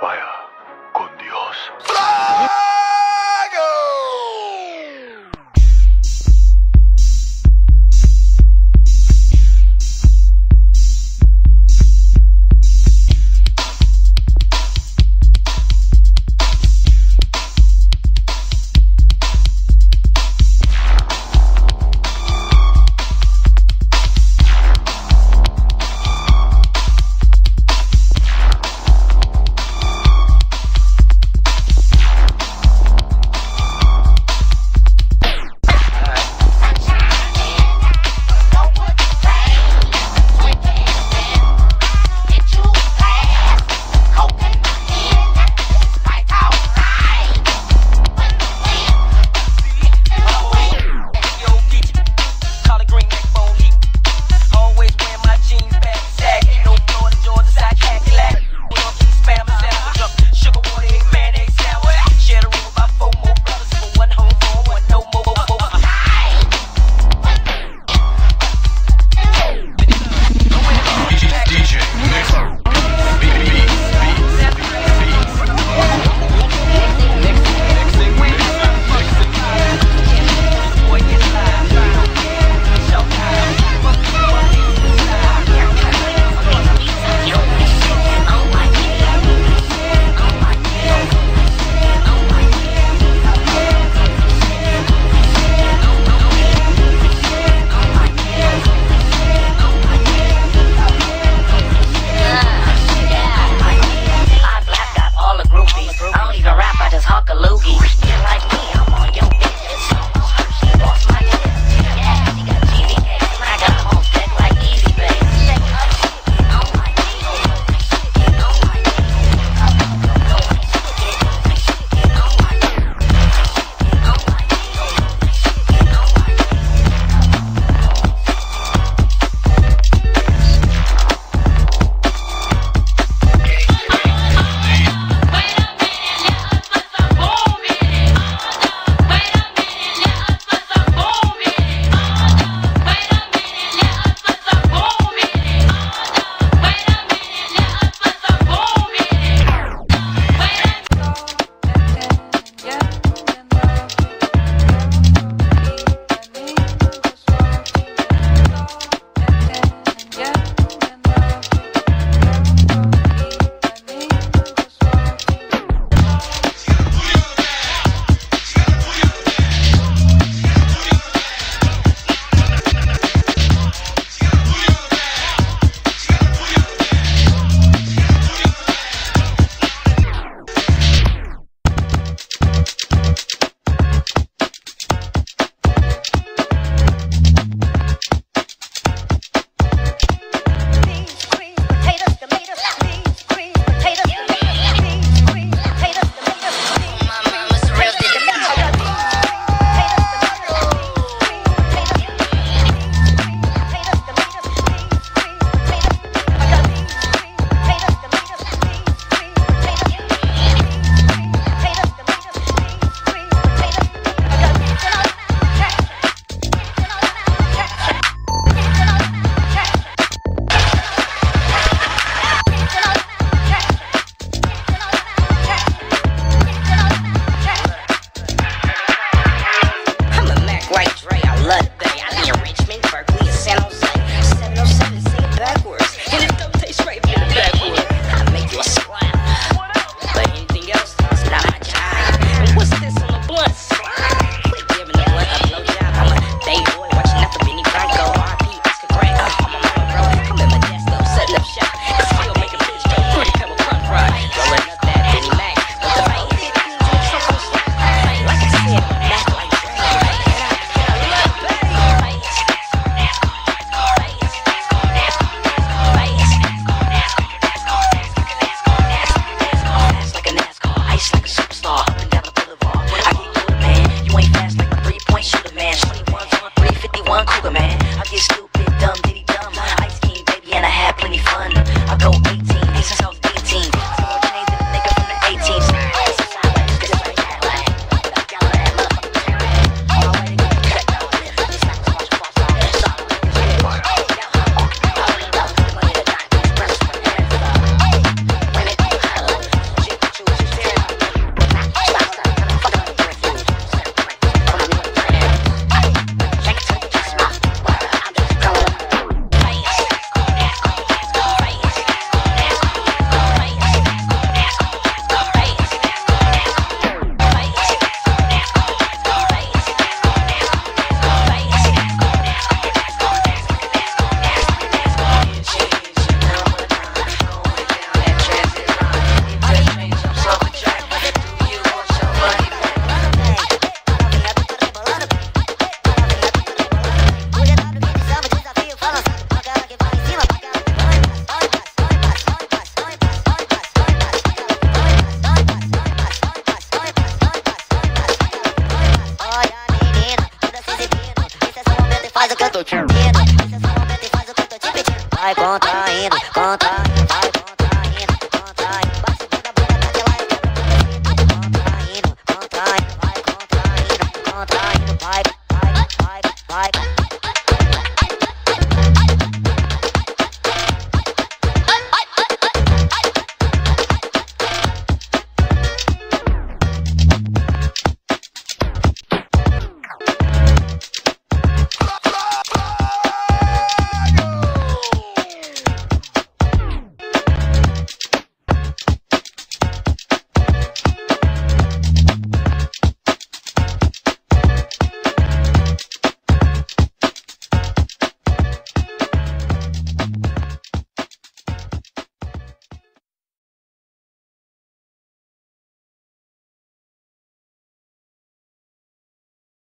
Vaya, con Dios.